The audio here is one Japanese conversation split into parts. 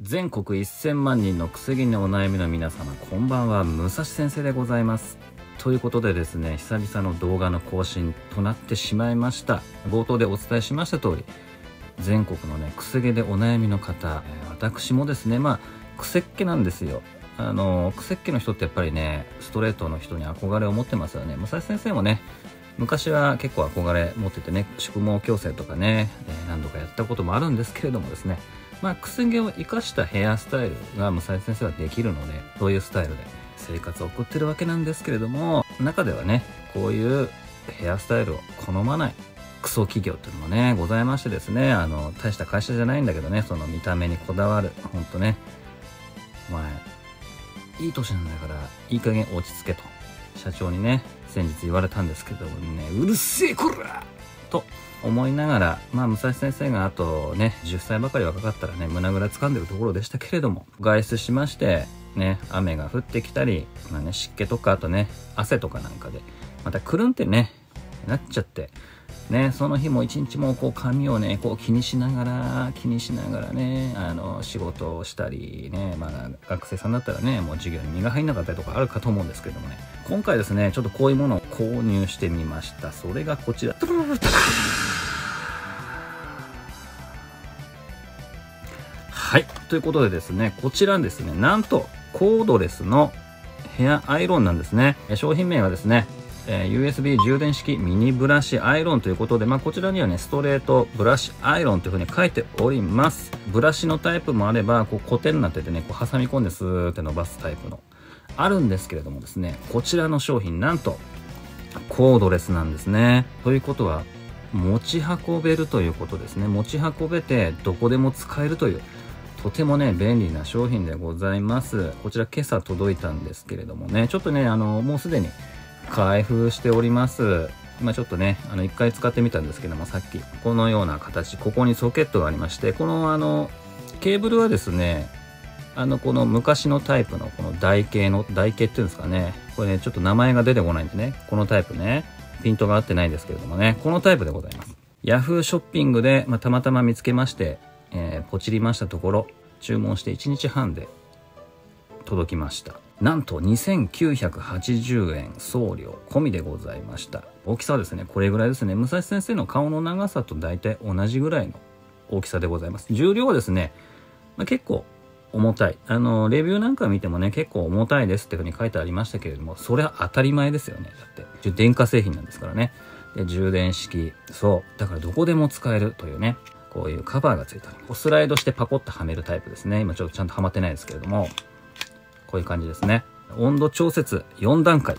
全国1000万人のくせ毛にお悩みの皆様こんばんは。武蔵先生でございます。ということでですね久々の動画の更新となってしまいました。冒頭でお伝えしました通り全国のねくせ毛でお悩みの方私もですねまあくせっ毛なんですよ。あのくせっ毛の人ってやっぱりねストレートの人に憧れを持ってますよね。武蔵先生もね昔は結構憧れ持っててね宿毛矯正とかね、何度かやったこともあるんですけれどもですねまあ、くす毛を生かしたヘアスタイルが武蔵先生はできるので、そういうスタイルで生活を送ってるわけなんですけれども、中ではね、こういうヘアスタイルを好まないクソ企業っていうのもね、ございましてですね、あの、大した会社じゃないんだけどね、その見た目にこだわる、ほんとね、お前、いい年なんだから、いい加減落ち着けと、社長にね、先日言われたんですけどもね、うるせえこらと、思いながら、まあ、武蔵先生があとね、10歳ばかり若かったらね、胸ぐら掴んでるところでしたけれども、外出しまして、ね、雨が降ってきたり、まあね、湿気とか、あとね、汗とかなんかで、またくるんってね、なっちゃって、ね、その日も一日もこう髪をねこう気にしながら気にしながらねあの仕事をしたりね、まあ、学生さんだったらねもう授業に身が入んなかったりとかあるかと思うんですけどもね。今回ですねちょっとこういうものを購入してみました。それがこちら。はい。ということでですねこちらですねなんとコードレスのヘアアイロンなんですね。商品名はですねえー、USB 充電式ミニブラシアイロンということで、まあ、こちらにはね、ストレートブラシアイロンというふうに書いております。ブラシのタイプもあれば、こう固定になっててね、こう挟み込んでスーって伸ばすタイプの、あるんですけれどもですね、こちらの商品、なんと、コードレスなんですね。ということは、持ち運べるということですね。持ち運べて、どこでも使えるという、とてもね、便利な商品でございます。こちら今朝届いたんですけれどもね、ちょっとね、あの、もうすでに開封しております。今ちょっとね、あの、一回使ってみたんですけども、さっき、このような形、ここにソケットがありまして、このあの、ケーブルはですね、あの、この昔のタイプの、この台形の、台形っていうんですかね、これね、ちょっと名前が出てこないんでね、このタイプね、ピントが合ってないんですけれどもね、このタイプでございます。Yahoo ショッピングで、まあ、たまたま見つけまして、えー、ポチりましたところ、注文して1日半で届きました。なんと2980円送料込みでございました。大きさはですねこれぐらいですね。武蔵先生の顔の長さと大体同じぐらいの大きさでございます。重量はですね、まあ、結構重たい。あのレビューなんか見てもね結構重たいですっていうふうに書いてありましたけれどもそれは当たり前ですよね。だって電化製品なんですからね。で充電式そう。だからどこでも使えるというねこういうカバーがついております。スライドしてパコッとはめるタイプですね。今ちょっとちゃんとはまってないですけれども。こういう感じですね。温度調節4段階。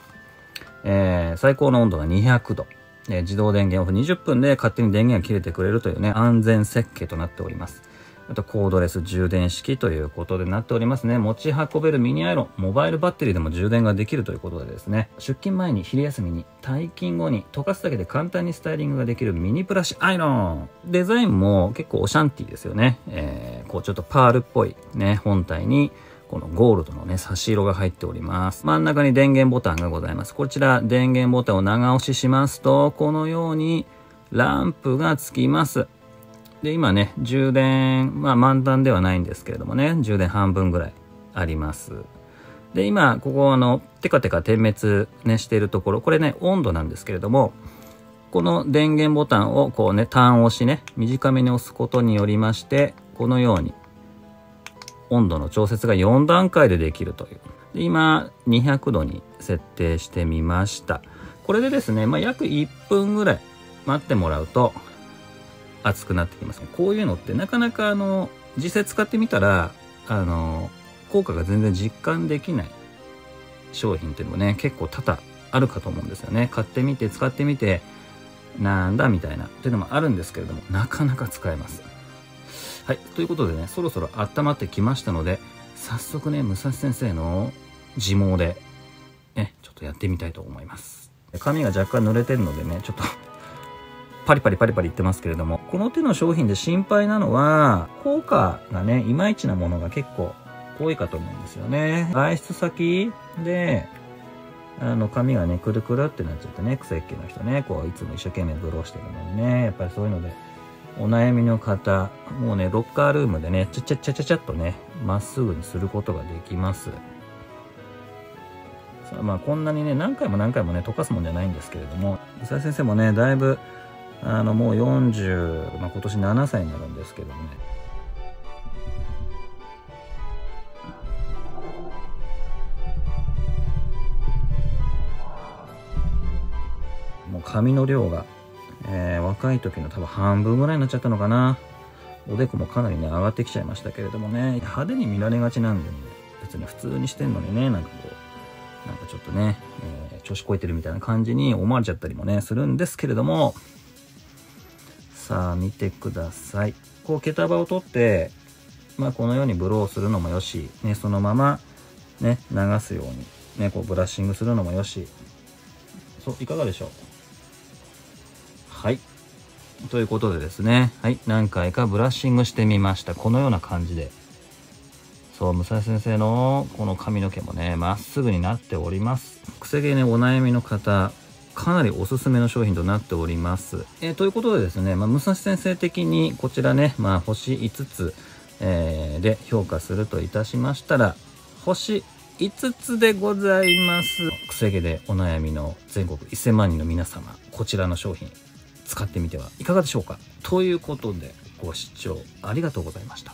えー、最高の温度が200度。えー、自動電源オフ20分で勝手に電源が切れてくれるというね、安全設計となっております。あと、コードレス充電式ということでなっておりますね。持ち運べるミニアイロン、モバイルバッテリーでも充電ができるということでですね、出勤前に昼休みに、退勤後に溶かすだけで簡単にスタイリングができるミニブラシアイロン。デザインも結構オシャンティーですよね。えー、こうちょっとパールっぽいね、本体に、このゴールドのね、差し色が入っております。真ん中に電源ボタンがございます。こちら、電源ボタンを長押ししますと、このようにランプがつきます。で、今ね、充電、まあ満タンではないんですけれどもね、充電半分ぐらいあります。で、今、ここあの、テカテカ点滅ね、しているところ、これね、温度なんですけれども、この電源ボタンをこうね、ターン押しね、短めに押すことによりまして、このように温度の調節が4段階でできるという。で今、200度に設定してみました。これでですね、まあ、約1分ぐらい待ってもらうと熱くなってきます。こういうのってなかなかあの、実際使ってみたら、あの、効果が全然実感できない商品っていうのもね、結構多々あるかと思うんですよね。買ってみて、使ってみて、なんだみたいなっていうのもあるんですけれども、なかなか使えます。はい。ということでね、そろそろ温まってきましたので、早速ね、武蔵先生の自毛で、ね、ちょっとやってみたいと思います。髪が若干濡れてるのでね、ちょっとパリパリパリパリ言ってますけれども、この手の商品で心配なのは、効果がね、いまいちなものが結構多いかと思うんですよね。外出先で、あの、髪がね、くるくるってなっちゃってね、癖っ気の人ね、こう、いつも一生懸命ブローしてるのにね、やっぱりそういうので、お悩みの方、もうね、ロッカールームでね、ちゃちゃちゃちゃちゃっとね、まっすぐにすることができます。さあまあこんなにね何回も何回もね溶かすもんじゃないんですけれども宇佐先生もねだいぶあのもう40、まあ、今年7歳になるんですけどもね。もう髪の量が、えー、若い時の多分半分ぐらいになっちゃったのかな。おでこもかなりね上がってきちゃいましたけれどもね。派手に見られがちなんでね。別に普通にしてんのにね。なんかこうなんかちょっとね、えー、調子こいてるみたいな感じに思われちゃったりもねするんですけれども。さあ見てください。こう毛束を取ってまあこのようにブローするのもよし、ね、そのままね流すようにねこうブラッシングするのもよし。そういかがでしょう？はい。ということでですね、はい、何回かブラッシングしてみました。このような感じで。そう、武蔵先生のこの髪の毛もね、まっすぐになっております。癖毛ね、お悩みの方、かなりおすすめの商品となっております。えー、ということでですね、まあ、武蔵先生的にこちらね、まあ、星5つ、えー、で評価するといたしましたら、星5つでございます。癖毛でお悩みの全国1000万人の皆様、こちらの商品使ってみてはいかがでしょうかということでご視聴ありがとうございました。